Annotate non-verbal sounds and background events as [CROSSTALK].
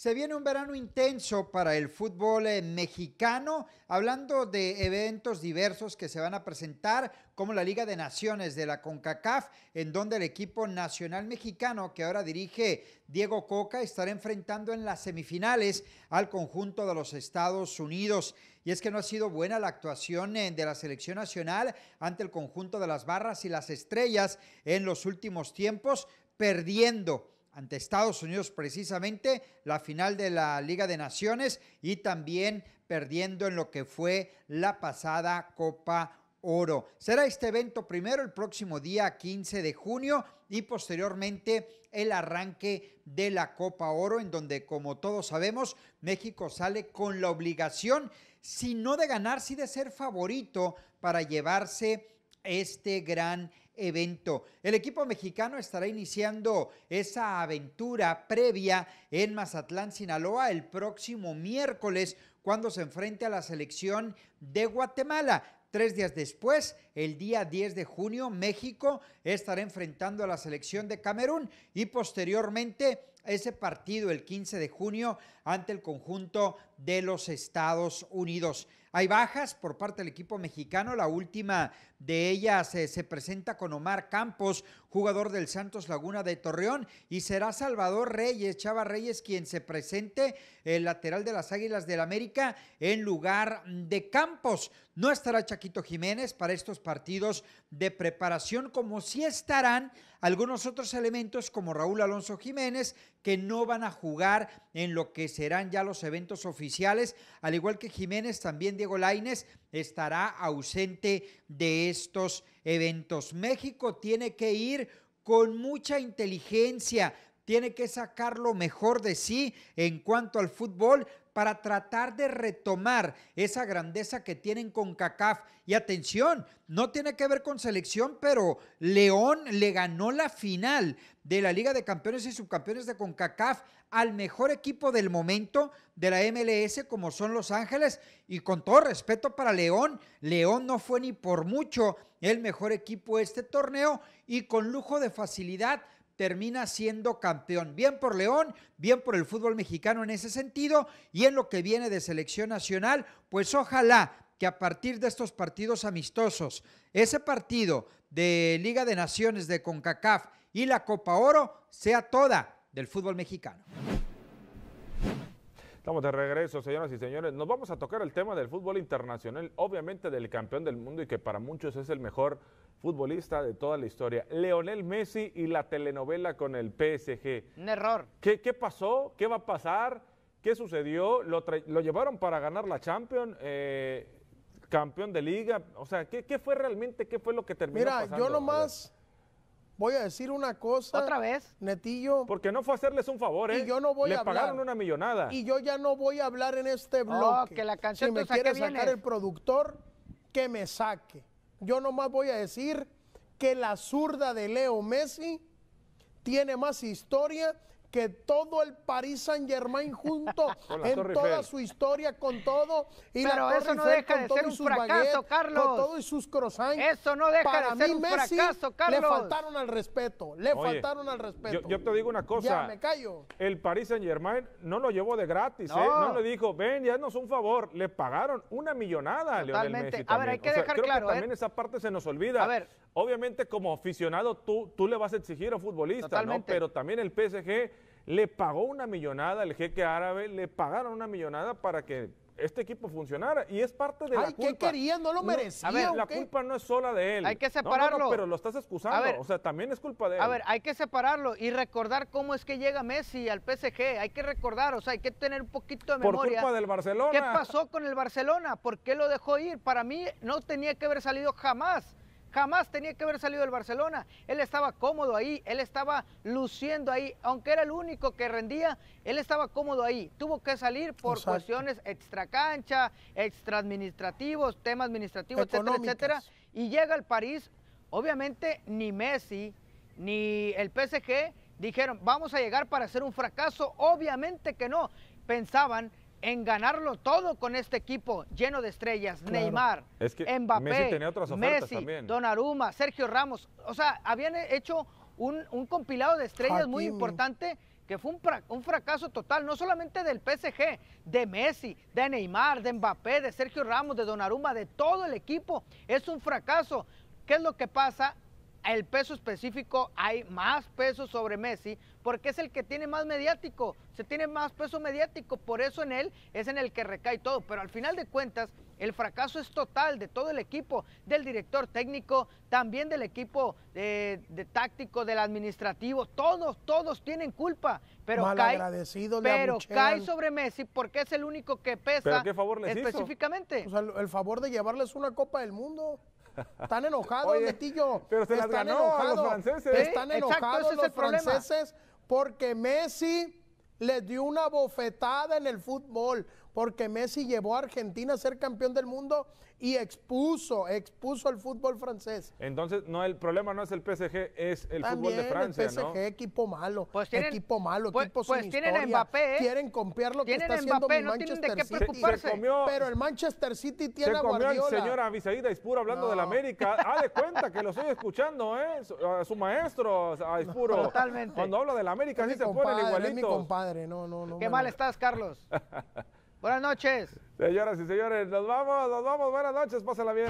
Se viene un verano intenso para el fútbol eh, mexicano, hablando de eventos diversos que se van a presentar, como la Liga de Naciones de la CONCACAF, en donde el equipo nacional mexicano que ahora dirige Diego Coca estará enfrentando en las semifinales al conjunto de los Estados Unidos. Y es que no ha sido buena la actuación eh, de la selección nacional ante el conjunto de las barras y las estrellas en los últimos tiempos, perdiendo ante Estados Unidos precisamente la final de la Liga de Naciones y también perdiendo en lo que fue la pasada Copa Oro. Será este evento primero el próximo día 15 de junio y posteriormente el arranque de la Copa Oro en donde como todos sabemos México sale con la obligación si no de ganar, si de ser favorito para llevarse este gran evento. El equipo mexicano estará iniciando esa aventura previa en Mazatlán, Sinaloa, el próximo miércoles, cuando se enfrente a la selección de Guatemala. Tres días después, el día 10 de junio, México estará enfrentando a la selección de Camerún y posteriormente ese partido el 15 de junio ante el conjunto de los Estados Unidos. Hay bajas por parte del equipo mexicano. La última de ellas eh, se presenta con Omar Campos, jugador del Santos Laguna de Torreón, y será Salvador Reyes, Chava Reyes, quien se presente el lateral de las Águilas del América en lugar de Campos. No estará Chaquito Jiménez para estos partidos de preparación, como sí estarán algunos otros elementos como Raúl Alonso Jiménez, que no van a jugar en lo que serán ya los eventos oficiales, al igual que Jiménez, también Diego Laines estará ausente de estos eventos. México tiene que ir con mucha inteligencia, tiene que sacar lo mejor de sí en cuanto al fútbol para tratar de retomar esa grandeza que tienen con CACAF. Y atención, no tiene que ver con selección, pero León le ganó la final de la Liga de Campeones y Subcampeones de CONCACAF al mejor equipo del momento de la MLS como son Los Ángeles y con todo respeto para León, León no fue ni por mucho el mejor equipo de este torneo y con lujo de facilidad termina siendo campeón. Bien por León, bien por el fútbol mexicano en ese sentido y en lo que viene de selección nacional, pues ojalá que a partir de estos partidos amistosos, ese partido de Liga de Naciones de CONCACAF y la Copa Oro sea toda del fútbol mexicano. Estamos de regreso, señoras y señores. Nos vamos a tocar el tema del fútbol internacional, obviamente del campeón del mundo y que para muchos es el mejor futbolista de toda la historia. Leonel Messi y la telenovela con el PSG. Un error. ¿Qué, pasó? ¿Qué va a pasar? ¿Qué sucedió? ¿Lo, llevaron para ganar la Champions? Eh, ¿Campeón de liga? O sea, ¿qué, fue realmente? ¿Qué fue lo que terminó Mira, yo nomás voy a decir una cosa. ¿Otra vez? Netillo. Porque no fue hacerles un favor, ¿eh? Y yo no voy a hablar. pagaron una millonada. Y yo ya no voy a hablar en este blog. que la canción si me quiere sacar el productor, que me saque. Yo nomás voy a decir que la zurda de Leo Messi tiene más historia que todo el Paris Saint Germain [LAUGHS] junto en toda su historia con todo y Pero la eso no deja de ser un fracaso, Carlos. Con todo y sus croissants. Eso no deja de ser un fracaso, Carlos. Le faltaron al respeto, le faltaron al respeto. Yo, te digo una cosa. Ya me callo. El Paris Saint Germain no lo llevó de gratis, no, ¿eh? no le dijo, ven, ya nos un favor. Le pagaron una millonada a Lionel Messi. A ver, hay que dejar claro. Que también esa parte se nos olvida. A ver. Obviamente, como aficionado, tú, tú le vas a exigir a un futbolista, ¿no? Pero también el PSG le pagó una millonada, el jeque árabe le pagaron una millonada para que este equipo funcionara y es parte de la culpa. ¿qué quería? No lo merecía. a ver, la culpa no es sola de él. Hay que separarlo. pero lo estás excusando. o sea, también es culpa de él. A ver, hay que separarlo y recordar cómo es que llega Messi al PSG. Hay que recordar, o sea, hay que tener un poquito de memoria. Por culpa del Barcelona. ¿Qué pasó con el Barcelona? ¿Por qué lo dejó ir? Para mí no tenía que haber salido jamás. Jamás tenía que haber salido del Barcelona. Él estaba cómodo ahí, él estaba luciendo ahí. Aunque era el único que rendía, él estaba cómodo ahí. Tuvo que salir por cuestiones extracancha, extraadministrativos, temas administrativos, etcétera, etcétera. Y llega al París. Obviamente ni Messi ni el PSG dijeron, vamos a llegar para hacer un fracaso. Obviamente que no. Pensaban en ganarlo todo con este equipo lleno de estrellas. Neymar, Mbappé, Messi, Donnarumma, Sergio Ramos. O sea, habían hecho un, compilado de estrellas muy importante que fue un, fracaso total, no solamente del PSG, de Messi, de Neymar, de Mbappé, de Sergio Ramos, de Donnarumma, de todo el equipo. Es un fracaso. ¿Qué es lo que pasa? El peso específico hay más peso sobre Messi porque es el que tiene más mediático, se tiene más peso mediático, por eso en él es en el que recae todo, pero al final de cuentas el fracaso es total de todo el equipo, del director técnico, también del equipo de, táctico, del administrativo, todos, todos tienen culpa, pero, cae, pero cae sobre Messi porque es el único que pesa específicamente. el favor de llevarles una Copa del Mundo. Están enojados, Oye, Pero se las ganó a los franceses. Están enojados los franceses porque Messi les dio una bofetada en el fútbol porque Messi llevó a Argentina a ser campeón del mundo y expuso, expuso el fútbol francés. Entonces, no el problema no es el PSG, es el fútbol de Francia, el PSG, equipo malo, pues equipo malo, pues, equipo pues sin tienen historia. Mbappé, ¿eh? Quieren copiar lo que está haciendo Mbappé, mi no Manchester tienen de qué City. preocuparse. pero el Manchester City tiene se a comió Guardiola. el señor Avisaída Ispuro hablando de la América. Ha [LAUGHS] de cuenta que lo estoy escuchando, ¿eh? A su maestro, a Ispuro. Totalmente. Cuando habla de la América, sí se ponen igualitos. Es mi compadre, no, no, no. Qué mal estás, Carlos. [LAUGHS] Buenas noches. Señoras y señores, nos vamos, nos vamos. Buenas noches, pásala bien.